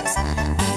interesas.